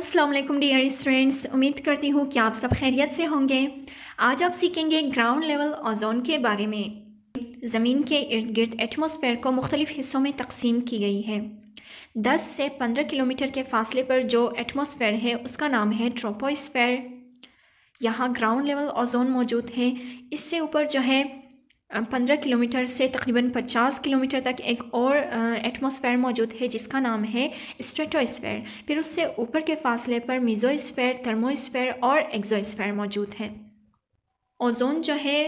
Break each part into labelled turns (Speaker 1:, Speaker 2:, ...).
Speaker 1: वालेकुम dear students उम्मीद करती हूँ कि आप सब खैरियत से होंगे। आज आप सीखेंगे ग्राउंड लेवल ओजोन के बारे में। ज़मीन के इर्द गिर्द एटमॉस्फेयर को मुख्तलिफ़ हिस्सों में तकसीम की गई है। 10 से 15 किलोमीटर के फासले पर जो एटमॉस्फेयर है, उसका नाम है ट्रोपोस्फेयर यहाँ ग्राउंड लेवल ओजोन मौजूद है। इससे ऊपर जो है पंद्रह किलोमीटर से तकरीबन पचास किलोमीटर तक एक और एटमॉस्फेयर मौजूद है जिसका नाम है स्ट्रेटोस्फेयर फिर उससे ऊपर के फासले पर मिज़ोस्फेयर थर्मोस्फेयर और एक्जोस्फेयर मौजूद है। ओजोन जो है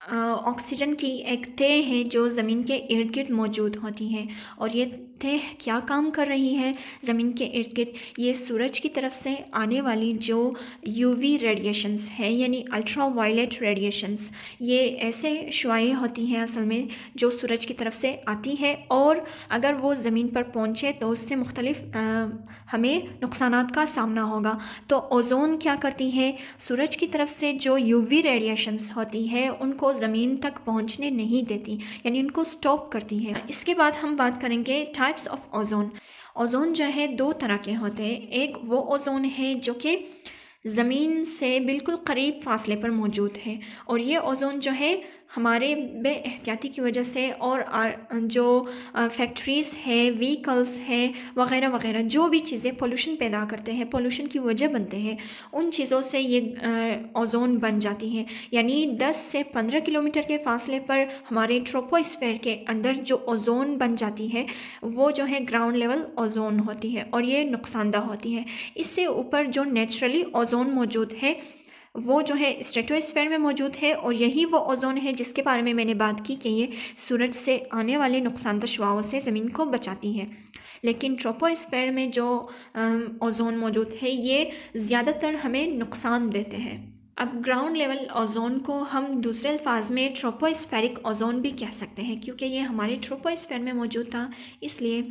Speaker 1: ऑक्सीजन की एक तय है जो ज़मीन के इर्द गिर्द मौजूद होती है और ये थे क्या काम कर रही है ज़मीन के इर्द गिर्द। ये सूरज की तरफ़ से आने वाली जो यूवी रेडिएशंस हैं, यानी अल्ट्रा वायलेट रेडिएशंस ये ऐसे शुआएँ होती हैं असल में जो सूरज की तरफ़ से आती है और अगर वो ज़मीन पर पहुँचे तो उससे मुख्तलिफ़ हमें नुकसान का सामना होगा। तो ओजोन क्या करती है? सूरज की तरफ़ से जो यू वी रेडिएशंस होती है, उनको ज़मीन तक पहुँचने नहीं देती, यानी उनको स्टॉप करती है। इसके बाद हम बात करेंगे टाइप्स ऑफ़ ओजोन ओजोन जो है, दो तरह के होते हैं। एक वो ओजोन है जो कि ज़मीन से बिल्कुल करीब फासले पर मौजूद है। और ये ओजोन जो है हमारे बे एहतियाती की वजह से और जो फैक्ट्रीज़ है व्हीकल्स है, वग़ैरह वग़ैरह, जो भी चीज़ें पोल्यूशन पैदा करते हैं पोल्यूशन की वजह बनते हैं, उन चीज़ों से ये ओजोन बन जाती हैं। यानी 10 से 15 किलोमीटर के फासले पर हमारे ट्रोपोस्फेयर के अंदर जो ओजोन बन जाती है, वो जो है ग्राउंड लेवल ओजोन होती है और ये नुकसानदा होती है। इससे ऊपर जो नेचुरली ओजोन मौजूद है वो जो है स्टेटोस्फेयर में मौजूद है और यही वो ओजोन है जिसके बारे में मैंने बात की कि ये सूरज से आने वाले नुकसानदा शुआओं से ज़मीन को बचाती है। लेकिन ट्रोपोस्फेयर में जो ओजोन मौजूद है, ये ज़्यादातर हमें नुकसान देते हैं। अब ग्राउंड लेवल ओजोन को हम दूसरे अल्फाज में ट्रोपोस्फेरिक ओजोन भी कह सकते हैं, क्योंकि ये हमारे ट्रोपोस्फेयर में मौजूद था, इसलिए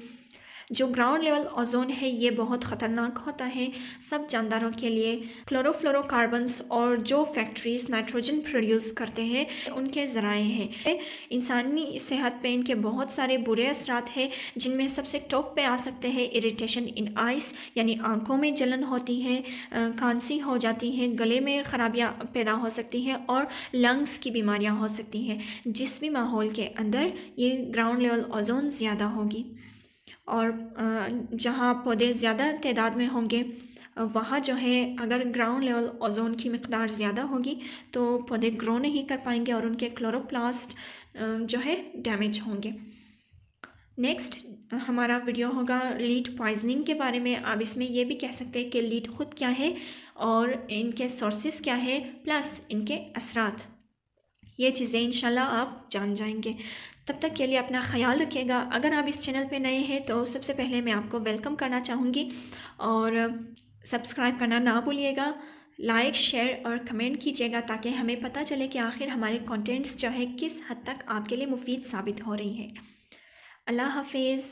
Speaker 1: जो ग्राउंड लेवल ओजोन है, ये बहुत ख़तरनाक होता है। सब जानदारों के लिए क्लोरोफ्लोरोकार्बन्स और जो फैक्ट्रीज नाइट्रोजन प्रोड्यूस करते हैं, उनके ज़राए हैं। इंसानी सेहत पे इनके बहुत सारे बुरे असरात हैं, जिनमें सबसे टॉप पे आ सकते हैं इरिटेशन इन आइस यानी आँखों में जलन होती है खांसी हो जाती है, गले में ख़राबियाँ पैदा हो सकती हैं और लंग्स की बीमारियाँ हो सकती हैं। जिस भी माहौल के अंदर ये ग्राउंड लेवल ओजोन ज़्यादा होगी। और जहाँ पौधे ज़्यादा तादाद में होंगे वहाँ जो है अगर ग्राउंड लेवल ओजोन की मकदार ज़्यादा होगी तो पौधे ग्रो नहीं कर पाएँगे और उनके क्लोरोप्लास्ट जो है डैमेज होंगे। नेक्स्ट हमारा वीडियो होगा लीड पॉइजनिंग के बारे में। आप इसमें यह भी कह सकते हैं कि लीड ख़ुद क्या है और इनके सोर्सेस क्या है प्लस इनके असरात। ये चीज़ें इंशाल्लाह आप जान जाएँगे। तब तक के लिए अपना ख्याल रखिएगा। अगर आप इस चैनल पे नए हैं तो सबसे पहले मैं आपको वेलकम करना चाहूँगी और सब्सक्राइब करना ना भूलिएगा। लाइक, शेयर और कमेंट कीजिएगा ताकि हमें पता चले कि आखिर हमारे कंटेंट्स जो है किस हद तक आपके लिए मुफीद साबित हो रही है। अल्लाह हाफिज़।